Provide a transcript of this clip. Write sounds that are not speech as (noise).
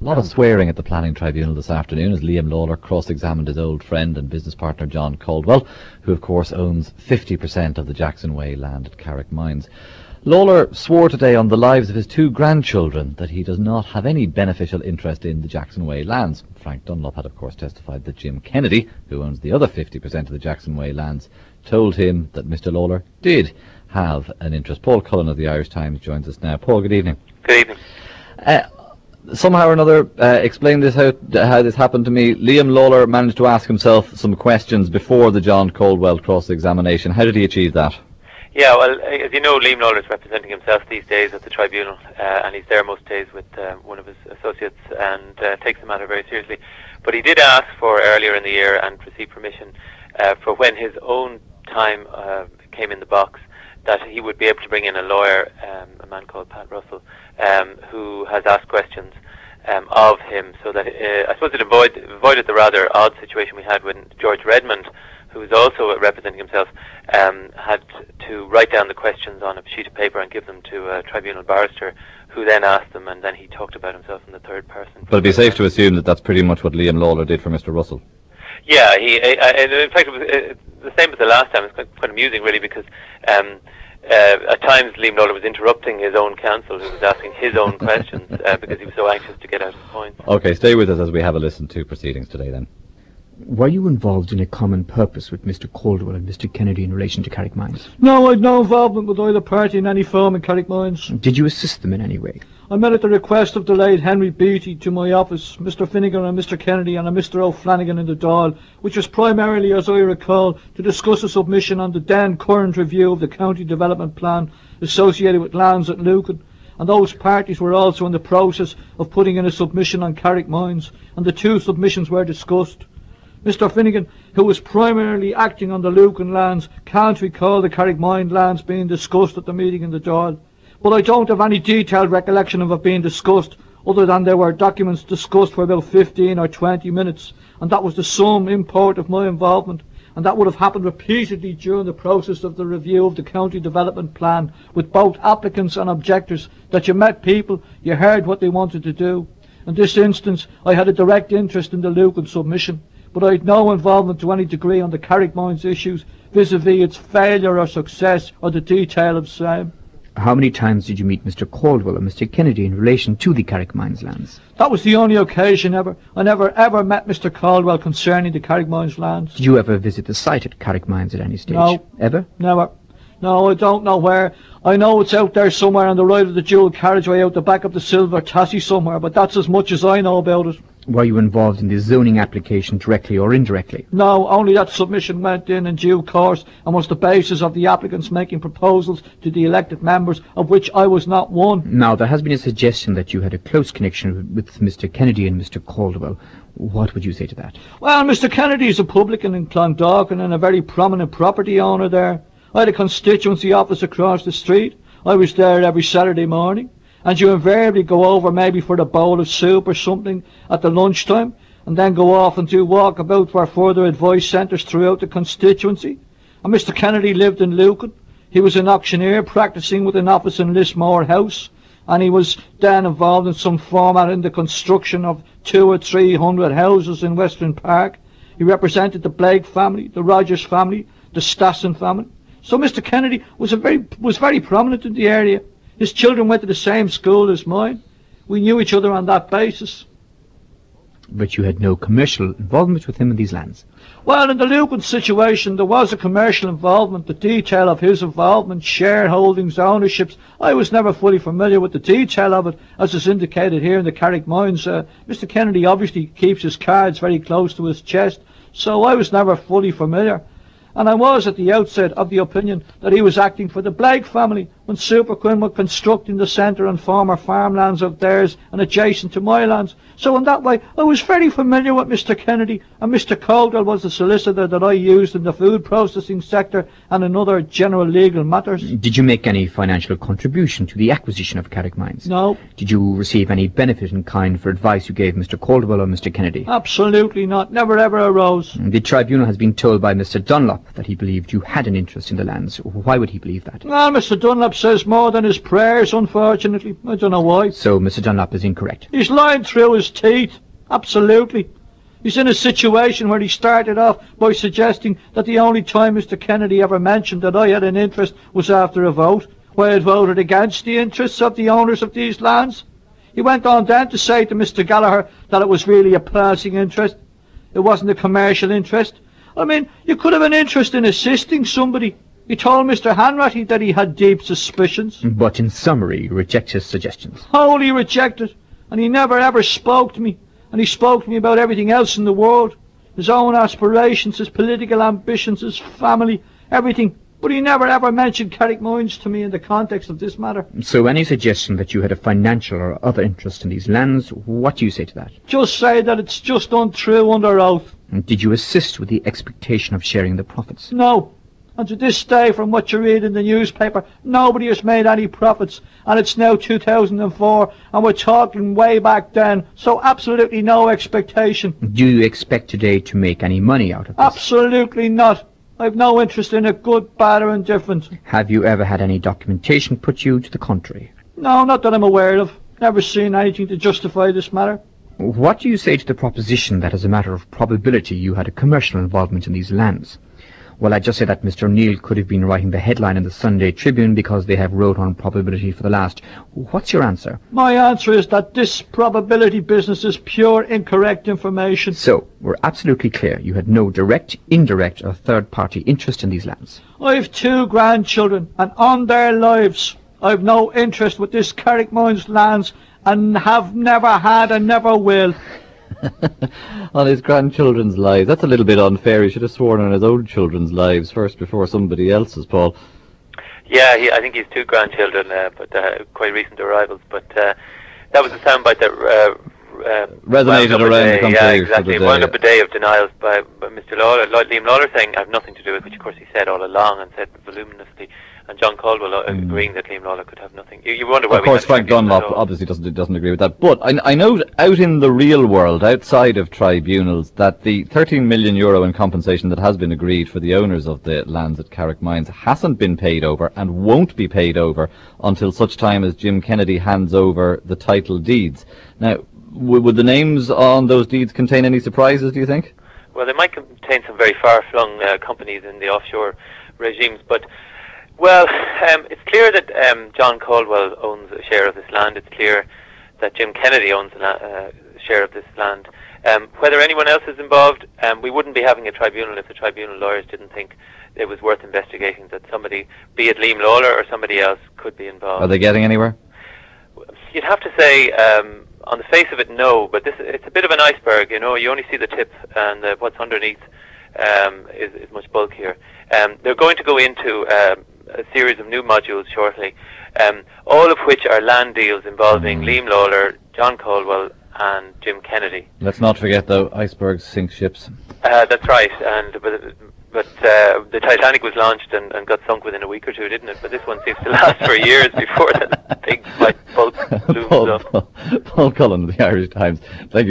A lot of swearing at the planning tribunal this afternoon as Liam Lawlor cross-examined his old friend and business partner John Caldwell, who of course owns 50% of the Jackson Way land at Carrick Mines. Lawlor swore today on the lives of his two grandchildren that he does not have any beneficial interest in the Jackson Way lands. Frank Dunlop had of course testified that Jim Kennedy, who owns the other 50% of the Jackson Way lands, told him that Mr Lawlor did have an interest. Paul Cullen of the Irish Times joins us now. Paul, good evening. Good evening. Uh, somehow or another, uh, explain this how, how this happened to me. Liam Lawlor managed to ask himself some questions before the John Caldwell cross-examination. How did he achieve that? Yeah, well, as you know, Liam Lawlor is representing himself these days at the tribunal, uh, and he's there most days with uh, one of his associates and uh, takes the matter very seriously. But he did ask for earlier in the year and received permission uh, for when his own time uh, came in the box that he would be able to bring in a lawyer, um, a man called Pat Russell, um, who has asked questions um, of him, so that uh, I suppose it avoid, avoided the rather odd situation we had when George Redmond, who was also representing himself, um, had to write down the questions on a sheet of paper and give them to a tribunal barrister, who then asked them, and then he talked about himself in the third person. But it'd be safe to assume that that's pretty much what Liam Lawlor did for Mr. Russell. Yeah, he. Uh, uh in fact, it was uh, the same as the last time. It's quite, quite amusing, really, because. Um, uh, at times Liam Lawlor was interrupting his own counsel who was asking his own (laughs) questions uh, because he was so anxious to get out his point. Okay, stay with us as we have a listen to proceedings today then. Were you involved in a common purpose with Mr. Caldwell and Mr. Kennedy in relation to Carrick Mines? No, I'd no involvement with either party in any form in Carrick Mines. Did you assist them in any way? I met at the request of the late Henry Beattie to my office, Mr. Finnegan and Mr. Kennedy and a Mr. O'Flanagan in the Dáil, which was primarily, as I recall, to discuss a submission on the then current review of the county development plan associated with lands at Lucan. And those parties were also in the process of putting in a submission on Carrick Mines, and the two submissions were discussed. Mr. Finnegan, who was primarily acting on the Lucan lands, can't recall the Carrick Mine lands being discussed at the meeting in the Dáil. But I don't have any detailed recollection of it being discussed, other than there were documents discussed for about 15 or 20 minutes, and that was the sum import of my involvement. And that would have happened repeatedly during the process of the review of the county development plan, with both applicants and objectors, that you met people, you heard what they wanted to do. In this instance, I had a direct interest in the Lucan submission but I had no involvement to any degree on the Carrick Mines issues vis-a-vis its failure or success or the detail of same. How many times did you meet Mr. Caldwell and Mr. Kennedy in relation to the Carrick Mines lands? That was the only occasion ever. I never ever met Mr. Caldwell concerning the Carrick Mines lands. Did you ever visit the site at Carrick Mines at any stage? No. Ever? Never. No, I don't know where. I know it's out there somewhere on the right of the dual carriageway out the back of the Silver Tassie somewhere, but that's as much as I know about it. Were you involved in the zoning application directly or indirectly? No, only that submission went in in due course and was the basis of the applicants making proposals to the elected members, of which I was not one. Now, there has been a suggestion that you had a close connection with Mr. Kennedy and Mr. Caldwell. What would you say to that? Well, Mr. Kennedy is a publican in Clondalkin and a very prominent property owner there. I had a constituency office across the street. I was there every Saturday morning and you invariably go over maybe for a bowl of soup or something at the lunchtime, and then go off and do walkabout for further advice centres throughout the constituency. And Mr. Kennedy lived in Lucan. He was an auctioneer practising with an office in Lismore House, and he was then involved in some format in the construction of two or three hundred houses in Western Park. He represented the Blake family, the Rogers family, the Stassen family. So Mr. Kennedy was a very was very prominent in the area. His children went to the same school as mine. We knew each other on that basis. But you had no commercial involvement with him in these lands? Well, in the Lucan situation, there was a commercial involvement. The detail of his involvement, shareholdings, ownerships, I was never fully familiar with the detail of it, as is indicated here in the Carrick Mines. Uh, Mr. Kennedy obviously keeps his cards very close to his chest, so I was never fully familiar. And I was at the outset of the opinion that he was acting for the Blake family when Superquinn were constructing the centre on former farmlands of theirs and adjacent to my lands. So in that way, I was very familiar with Mr. Kennedy, and Mr. Caldwell was the solicitor that I used in the food processing sector and in other general legal matters. Did you make any financial contribution to the acquisition of Carrick Mines? No. Did you receive any benefit in kind for advice you gave Mr. Caldwell or Mr. Kennedy? Absolutely not. Never ever arose. The tribunal has been told by Mr. Dunlop that he believed you had an interest in the lands. Why would he believe that? Ah, well, Mr. Dunlop says more than his prayers, unfortunately. I don't know why. So Mr. Dunlop is incorrect. He's lying through his teeth. Absolutely. He's in a situation where he started off by suggesting that the only time Mr. Kennedy ever mentioned that I had an interest was after a vote, where I had voted against the interests of the owners of these lands. He went on then to say to Mr. Gallagher that it was really a passing interest. It wasn't a commercial interest. I mean, you could have an interest in assisting somebody. He told Mr. Hanratty that he had deep suspicions. But in summary, reject his suggestions. Wholly rejected. And he never ever spoke to me. And he spoke to me about everything else in the world. His own aspirations, his political ambitions, his family, everything. But he never ever mentioned Carrickmines to me in the context of this matter. So any suggestion that you had a financial or other interest in these lands, what do you say to that? Just say that it's just untrue under oath. And did you assist with the expectation of sharing the profits? No. And to this day, from what you read in the newspaper, nobody has made any profits. And it's now 2004, and we're talking way back then. So absolutely no expectation. Do you expect today to make any money out of this? Absolutely not. I've no interest in it, good, bad, or indifferent. Have you ever had any documentation put you to the contrary? No, not that I'm aware of. Never seen anything to justify this matter. What do you say to the proposition that as a matter of probability you had a commercial involvement in these lands? Well, I just say that Mr. O'Neill could have been writing the headline in the Sunday Tribune because they have wrote on probability for the last. What's your answer? My answer is that this probability business is pure incorrect information. So, we're absolutely clear. You had no direct, indirect, or third-party interest in these lands. I've two grandchildren, and on their lives, I've no interest with this Carrickmines lands, and have never had and never will. On his grandchildren's lives. That's a little bit unfair. He should have sworn on his own children's lives first before somebody else's, Paul. Yeah, he, I think he's two grandchildren, uh, but uh, quite recent arrivals. But uh, that was a soundbite that uh, uh, Resonated around the country Yeah, exactly. It wound up a day of denials by, by Mr. Lawlor, Liam Lawlor saying I have nothing to do with, it, which of course he said all along and said voluminously, and John Caldwell uh, agreeing that Liam Lawlor could have nothing. You, you wonder why. Of course, Frank Dunlop obviously doesn't doesn't agree with that. But I, I know out in the real world, outside of tribunals, that the 13 million euro in compensation that has been agreed for the owners of the lands at Carrick Mines hasn't been paid over and won't be paid over until such time as Jim Kennedy hands over the title deeds. Now, w- would the names on those deeds contain any surprises? Do you think? Well, they might contain some very far-flung uh, companies in the offshore regimes, but well, um, it's clear that um, John Caldwell owns a share of this land. It's clear that Jim Kennedy owns a la- uh, share of this land. Um, whether anyone else is involved, um, we wouldn't be having a tribunal if the tribunal lawyers didn't think it was worth investigating. That somebody, be it Liam Lawlor or somebody else, could be involved. Are they getting anywhere? You'd have to say, um, on the face of it, no. But this it's a bit of an iceberg. You know, you only see the tip, and uh, what's underneath um, is, is much bulkier. Um, they're going to go into um, a series of new modules shortly, um, all of which are land deals involving Liam Lawlor, John Caldwell, and Jim Kennedy. Let's not forget, though, icebergs sink ships. Uh, that's right, and but, but uh, the Titanic was launched and, and got sunk within a week or two, didn't it? But this one seems to last for years before the (laughs) big white bulk (laughs) looms Paul, up. Paul, Paul Cullen of the Irish Times. Thank you.